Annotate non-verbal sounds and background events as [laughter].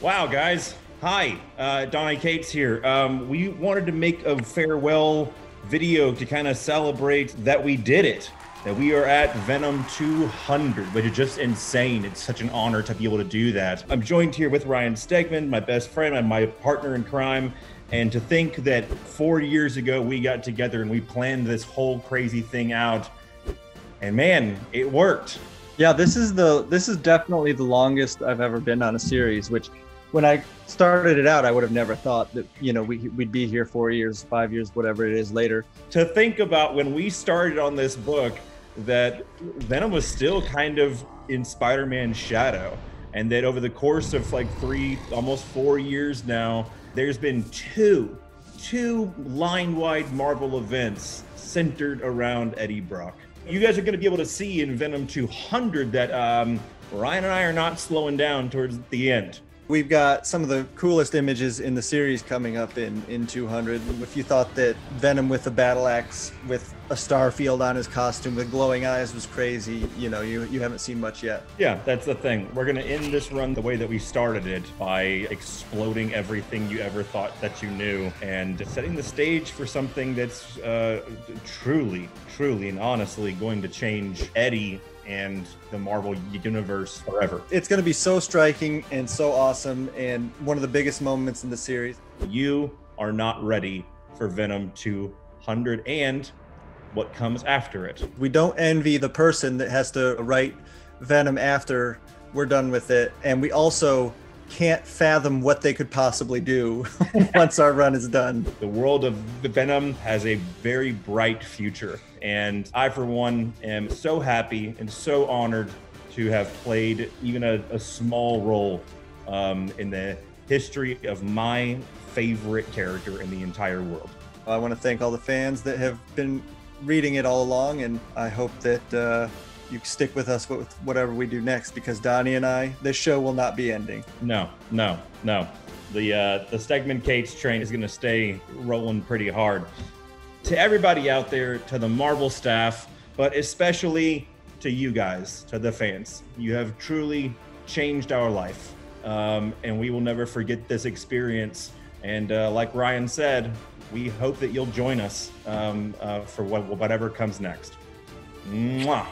Wow, guys. Hi, uh, Donny Cates here. Um, we wanted to make a farewell video to kind of celebrate that we did it, that we are at Venom 200, which is just insane. It's such an honor to be able to do that. I'm joined here with Ryan Stegman, my best friend and my partner in crime. And to think that four years ago we got together and we planned this whole crazy thing out, and man, it worked. Yeah, this is the this is definitely the longest I've ever been on a series. Which, when I started it out, I would have never thought that you know we, we'd be here four years, five years, whatever it is later. To think about when we started on this book, that Venom was still kind of in Spider-Man's shadow, and that over the course of like three, almost four years now, there's been two, two line-wide Marvel events centered around Eddie Brock. You guys are going to be able to see in Venom 200 that um, Ryan and I are not slowing down towards the end. We've got some of the coolest images in the series coming up in in 200. If you thought that Venom with a battle axe with a star field on his costume with glowing eyes was crazy, you know, you you haven't seen much yet. Yeah, that's the thing. We're gonna end this run the way that we started it by exploding everything you ever thought that you knew and setting the stage for something that's uh, truly, truly, and honestly going to change Eddie and the Marvel universe forever. It's going to be so striking and so awesome, and one of the biggest moments in the series. You are not ready for Venom 200 and what comes after it. We don't envy the person that has to write Venom after we're done with it, and we also can't fathom what they could possibly do [laughs] once our run is done. The world of the Venom has a very bright future. And I, for one, am so happy and so honored to have played even a, a small role um, in the history of my favorite character in the entire world. I want to thank all the fans that have been reading it all along, and I hope that. Uh, you stick with us with whatever we do next because Donny and I, this show will not be ending. No, no, no. The uh, the Stegman Cates train is going to stay rolling pretty hard. To everybody out there, to the Marvel staff, but especially to you guys, to the fans, you have truly changed our life, um, and we will never forget this experience. And uh, like Ryan said, we hope that you'll join us um, uh, for what, whatever comes next. Mwah.